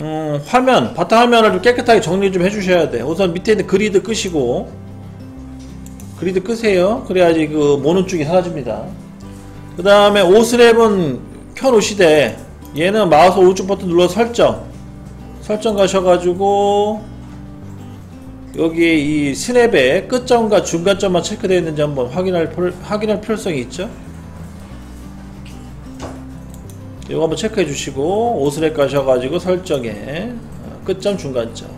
음, 화면, 바탕화면을 좀 깨끗하게 정리 좀 해주셔야 돼. 우선 밑에 있는 그리드 끄시고, 그리드 끄세요. 그래야지 그 모눈쪽이 사라집니다. 그 다음에 오스랩은 켜놓으시되, 얘는 마우스 오른쪽 버튼 눌러 설정. 설정 가셔가지고, 여기 이 스냅의 끝점과 중간점만 체크되어 있는지 한번 확인할, 필- 확인할 필요성이 있죠. 이거 한번 체크해 주시고 오스랩 가셔가지고 설정에 어, 끝점 중간점.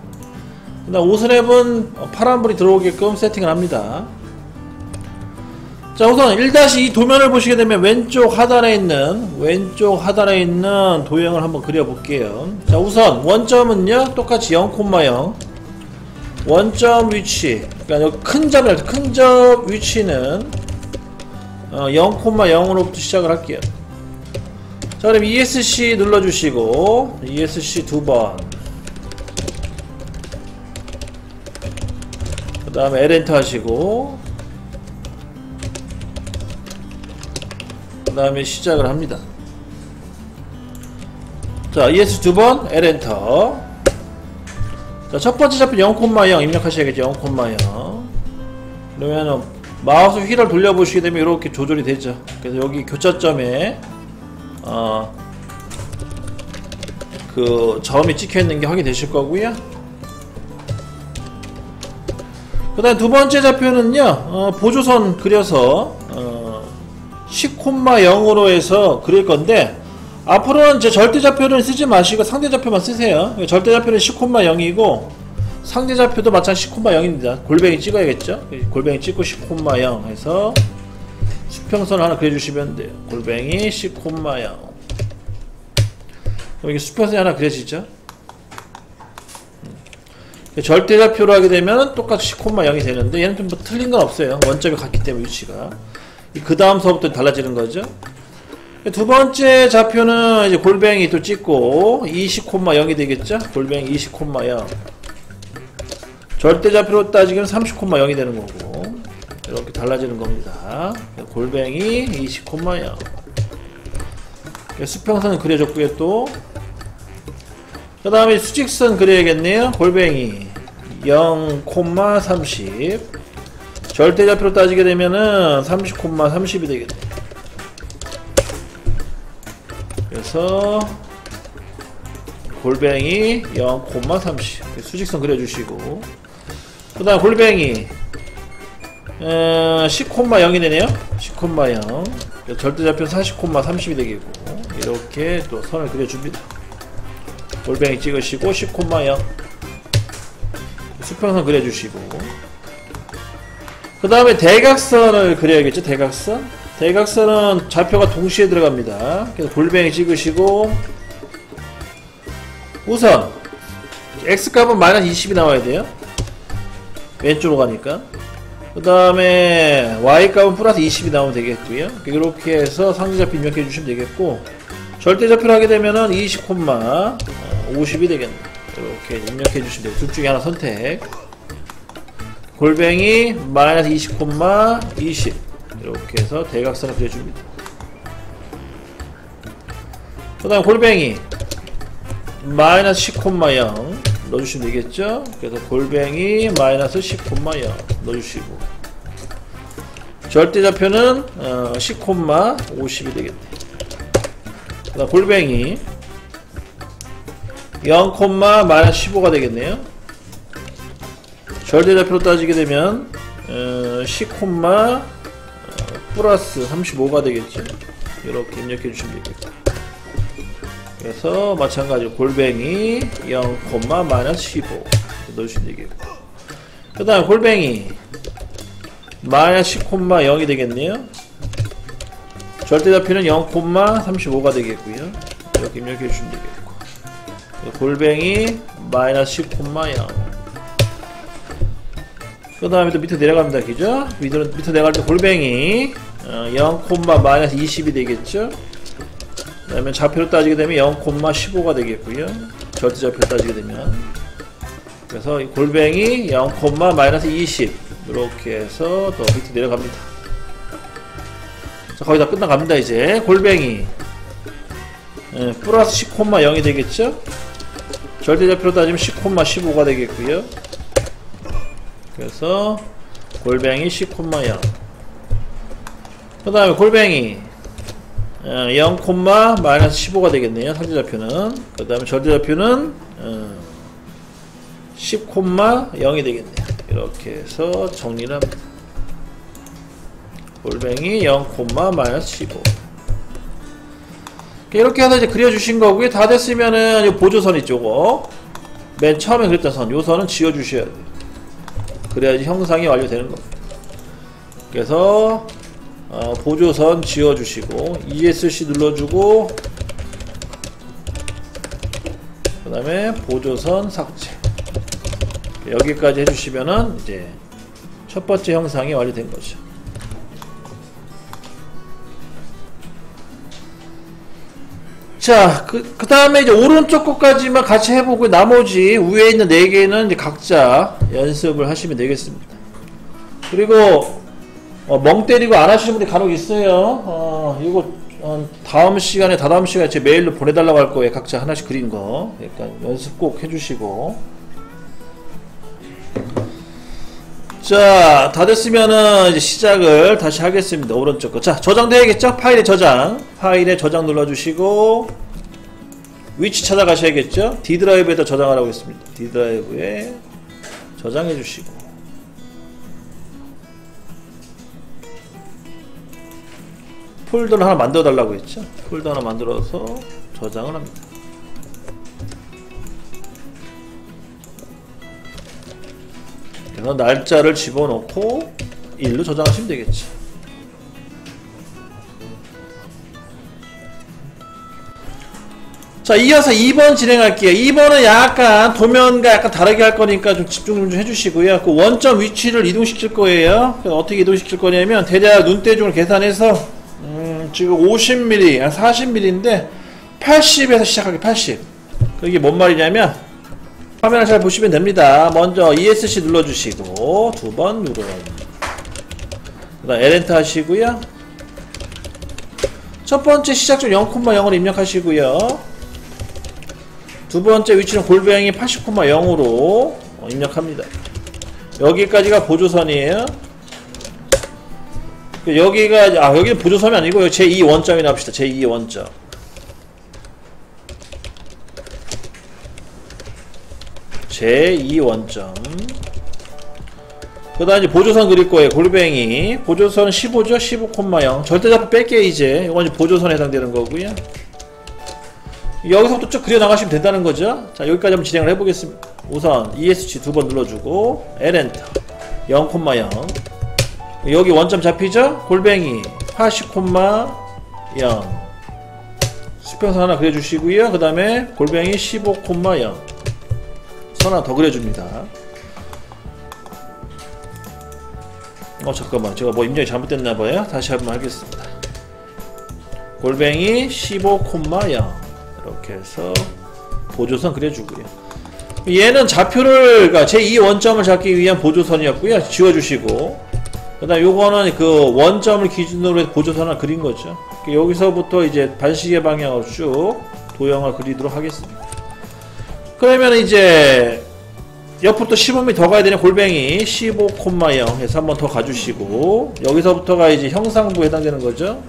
그다음 오스랩은 파란불이 들어오게끔 세팅을 합니다. 자 우선 1-2 도면을 보시게 되면 왼쪽 하단에 있는 왼쪽 하단에 있는 도형을 한번 그려 볼게요. 자 우선 원점은요 똑같이 0,0 원점 위치 그러니까 큰 점이랄 큰점 위치는 어, 0,0으로부터 시작을 할게요 자 그럼 ESC 눌러주시고 ESC 두번. 그 다음에 L엔터 하시고 그 다음에 시작을 합니다. 자 ESC 두번 L엔터. 자 첫번째 좌표 0,0 입력하셔야겠죠 0,0 그러면은 마우스 휠을 돌려보시게 되면 이렇게 조절이 되죠. 그래서 여기 교차점에 어, 그 점이 찍혀 있는 게 확인되실 거고요. 그 다음 두 번째 좌표는요, 어, 보조선 그려서 어, 10,0으로 해서 그릴 건데 앞으로는 제 절대 좌표를 쓰지 마시고 상대 좌표만 쓰세요. 절대 좌표는 10,0이고 상대 좌표도 마찬가지 10,0입니다. 골뱅이 찍어야겠죠? 골뱅이 찍고 10,0 해서 수평선 하나 그려주시면 돼요. 골뱅이 10,0 그럼 여기 수평선이 하나 그려지죠? 음. 절대좌표로 하게 되면 똑같이 10,0이 되는데 얘는 좀 뭐 틀린 건 없어요. 원점이 같기 때문에 위치가. 그 다음서부터 달라지는 거죠. 두 번째 좌표는 이제 골뱅이 또 찍고 20,0이 되겠죠? 골뱅이 20,0 절대좌표로 따지기는 30,0이 되는 거고 이렇게 달라지는 겁니다. 골뱅이 20,0 수평선 그려줬고요 또. 그 다음에 수직선 그려야겠네요. 골뱅이 0,30 절대좌표로 따지게 되면은 30,30이 되겠네요. 그래서 골뱅이 0,30 수직선 그려주시고 그 다음 골뱅이 어, 10,0이 되네요. 10,0 절대좌표 40,30이 되겠고 이렇게 또 선을 그려줍니다. 골뱅이 찍으시고 10,0 수평선 그려주시고 그 다음에 대각선을 그려야겠죠. 대각선 대각선은 좌표가 동시에 들어갑니다. 그래서 골뱅이 찍으시고 우선 x값은 마이너스 20이 나와야 돼요. 왼쪽으로 가니까 그 다음에 y값은 플러스 20이 나오면 되겠고요. 이렇게 해서 상대좌표 입력해 주시면 되겠고 절대좌표를 하게 되면은 20, 50이 되겠네 이렇게 입력해 주시면 돼요. 둘 중에 하나 선택. 골뱅이 마이너스 20, 20 이렇게 해서 대각선을 그려줍니다. 그 다음 골뱅이 마이너스 10,0 넣어주시면 되겠죠? 그래서 골뱅이 마이너스 10,0 넣어주시고. 절대좌표는 어, 10, 50이 되겠네. 그다음 골뱅이 0, 마이너스 15가 되겠네요. 절대좌표로 따지게 되면 어, 10, 어, 플러스 35가 되겠죠? 이렇게 입력해 주시면 되겠고 그래서 마찬가지로 골뱅이 0, 마이너스 15 넣으시면 되겠고 그 다음 골뱅이 마이너스 10, 0이 되겠네요 절대좌표는 0, 35가 되겠고요 이렇게 입력해 주시면 되겠고 골뱅이 마이너스 10, 0. 그 다음에 또 밑에 내려갑니다 그죠? 밑에, 밑에 내려갈 때 골뱅이 어, 0, 마이너스 20이 되겠죠? 그 다음에 좌표로 따지게 되면 0,15가 되겠고요. 절대좌표 따지게 되면. 그래서 이 골뱅이 0, 마이너스 20 이렇게 해서 또 밑에 내려갑니다. 자 거의 다 끝나갑니다 이제. 골뱅이. 예, 플러스 10,0이 되겠죠? 절대좌표로 따지면 10,15가 되겠고요. 그래서 골뱅이 10,0그 다음에 골뱅이 어, 0, 마이너스 15가 되겠네요 상대좌표는 그 다음에 절대좌표는 어, 10, 0이 되겠네요 이렇게 해서 정리를 합니다 골뱅이 0, 마이너스 15 이렇게 해서 이제 그려주신 거고요. 다 됐으면은 이 보조선 이쪽어 맨 처음에 그렸던 선, 요 선은 지워주셔야 돼요. 그래야지 형상이 완료되는 겁니다. 그래서 어, 보조선 지워주시고 ESC 눌러주고 그 다음에 보조선 삭제 여기까지 해주시면은 이제 첫 번째 형상이 완료된 거죠. 자, 그, 그 다음에 이제 오른쪽 것까지만 같이 해보고 나머지 위에 있는 네 개는 이제 각자 연습을 하시면 되겠습니다. 그리고, 어, 멍 때리고 안 하시는 분이 간혹 있어요. 어, 이거, 어, 다음 시간에, 다다음 시간에 제 메일로 보내달라고 할 거예요. 각자 하나씩 그린 거. 그러니까 연습 꼭 해주시고. 자, 다 됐으면은 이제 시작을 다시 하겠습니다. 오른쪽 거. 자, 저장돼야겠죠? 파일에 저장. 파일에 저장 눌러주시고, 위치 찾아가셔야겠죠? D 드라이브에다 저장하라고 했습니다. D 드라이브에 저장해 주시고. 폴더를 하나 만들어 달라고 했죠? 폴더 하나 만들어서 저장을 합니다. 그래서 날짜를 집어넣고 일로 저장하시면 되겠지. 자, 이어서 2번 진행할게요. 2번은 약간 도면과 약간 다르게 할 거니까 좀 집중 좀 해주시고요. 그 원점 위치를 이동시킬 거예요. 어떻게 이동시킬 거냐면 대략 눈대중을 계산해서 음, 지금 50mm, 40mm인데 80에서 시작하기 80. 그게 뭔 말이냐면 화면을 잘 보시면 됩니다. 먼저 ESC 눌러주시고 두 번 누르. 그 다음 L엔터 하시고요. 첫 번째 시작점 0,0을 입력하시고요. 두 번째 위치는 골뱅이 80,0으로 입력합니다. 여기까지가 보조선이에요. 여기가 아 여기는 보조선이 아니고 제 2 원점이 나옵시다. 제 2 원점. 제 2 원점. 그 다음 이제 보조선 그릴 거예요 골뱅이. 보조선은 15죠? 15,0 절대잡고 뺄게요 이제. 이건 이제 보조선에 해당되는 거고요. 여기서부터 쭉 그려 나가시면 된다는 거죠? 자 여기까지 한번 진행을 해보겠습니다. 우선 ESC 두 번 눌러주고 L엔터 0,0 여기 원점 잡히죠 골뱅이 80,0 수평선 하나 그려주시고요 그 다음에 골뱅이 15,0 하나 더 그려줍니다. 어 잠깐만 제가 뭐 임정이 잘못됐나봐요. 다시 한번 하겠습니다. 골뱅이 15,0 이렇게 해서 보조선 그려주고요. 얘는 좌표를 그러니까 제2 원점을 잡기 위한 보조선이었고요. 지워주시고 그 다음 요거는 그 원점을 기준으로 보조선을 그린 거죠. 여기서부터 이제 반시계 방향으로 쭉 도형을 그리도록 하겠습니다. 그러면 이제 또 15mm 더 가야 되는 골뱅이 15,0 해서 한번 더 가주시고 여기서부터가 이제 형상부에 해당되는 거죠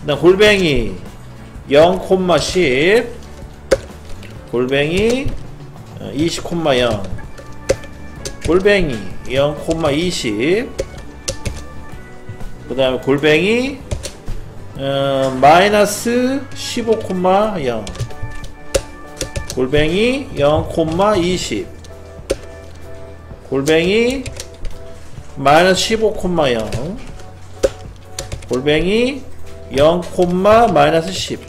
그 다음 골뱅이 0,10 골뱅이 20,0 어, 골뱅이 0,20 그 다음에 골뱅이 어, 마이너스 15,0 골뱅이 0,20 골뱅이 마이너스 15,0 골뱅이 0, 마이너스 10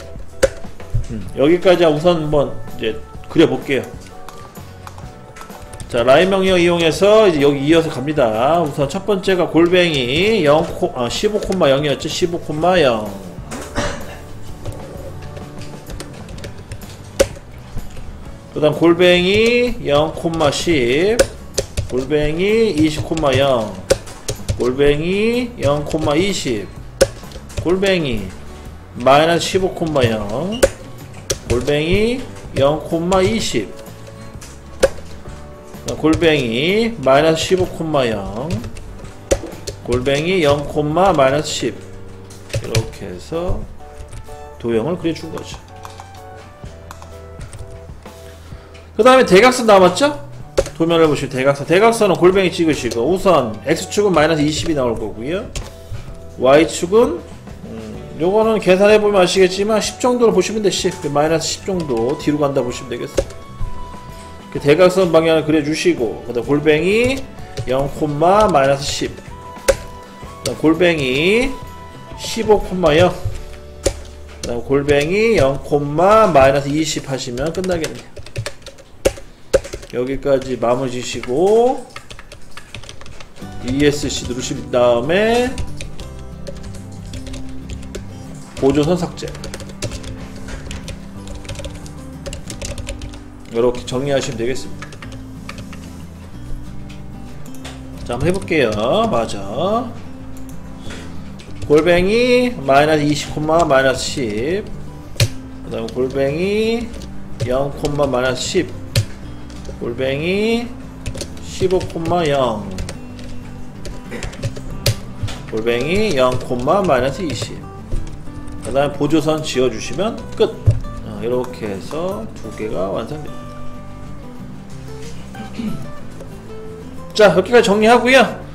음, 여기까지 우선 한번 이제 그려볼게요 자 라인 명령 이용해서 이제 여기 이어서 갑니다. 우선 첫 번째가 골뱅이 0, 아, 15,0이었죠 15,0 그 다음 골뱅이 0,10 골뱅이 20,0 골뱅이 0,20 골뱅이 마이너스 15,0 골뱅이 0,20 골뱅이 마이너스 15,0 골뱅이 0, 마이너스 10 이렇게 해서 도형을 그려준 거죠. 그 다음에 대각선 남았죠? 도면을 보시면 대각선. 대각선은 골뱅이 찍으시고 우선 x축은 마이너스 20이 나올 거고요. y축은 음, 요거는 계산해보면 아시겠지만 10 정도로 보시면 돼. 10. 마이너스 10 정도 뒤로 간다 보시면. 그 대각선 방향을 그려주시고 그 다음 골뱅이 0, 마이너스 10 그다음 골뱅이 15,0 그다음 골뱅이 0, 마이너스 20 하시면 끝나겠네요. 여기까지 마무리 지시고 ESC 누르신 다음에 보조선 삭제 이렇게 정리하시면 되겠습니다. 자 한번 해볼게요. 맞아. 골뱅이 마이너스 20, 마이너스 10. 그 다음 골뱅이 0, 마이너스 10. 골뱅이 15,0 골뱅이 0, 마이너스 20. 그 다음 보조선 지어주시면 끝. 어, 이렇게 해서 두 개가 완성됩니다. 자, 여기까지 정리하고요.